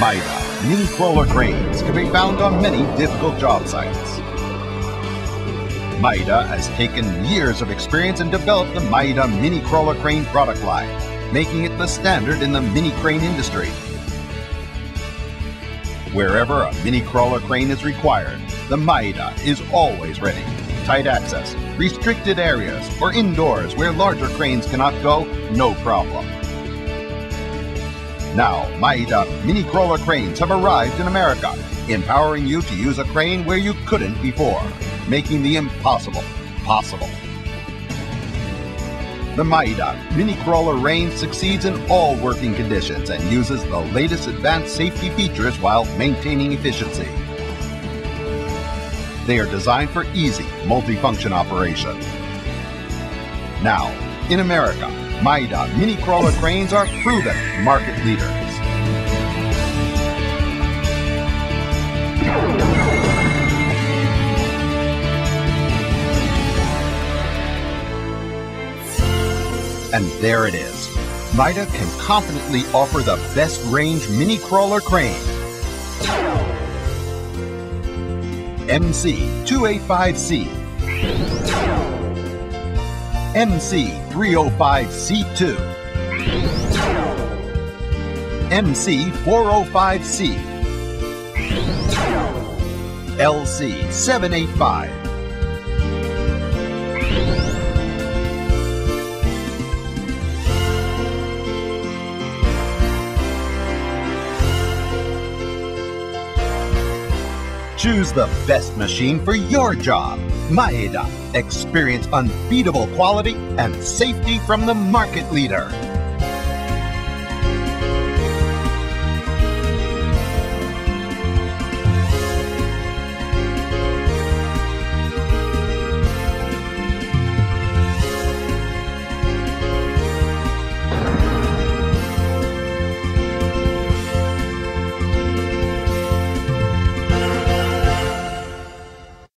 Maeda mini crawler cranes can be found on many difficult job sites. Maeda has taken years of experience and developed the Maeda mini crawler crane product line, making it the standard in the mini crane industry. Wherever a mini crawler crane is required, the Maeda is always ready. Tight access, restricted areas, or indoors where larger cranes cannot go, no problem. Now, Maeda mini crawler cranes have arrived in America, empowering you to use a crane where you couldn't before, making the impossible possible. The Maida mini crawler range succeeds in all working conditions and uses the latest advanced safety features while maintaining efficiency. They are designed for easy multifunction operation. Now, in America, Maeda mini crawler cranes are proven market leaders. And there it is. Maeda can confidently offer the best range mini crawler crane. MC285C. MC305C2. MC405C. LC785. Choose the best machine for your job. Maeda. Experience unbeatable quality and safety from the market leader.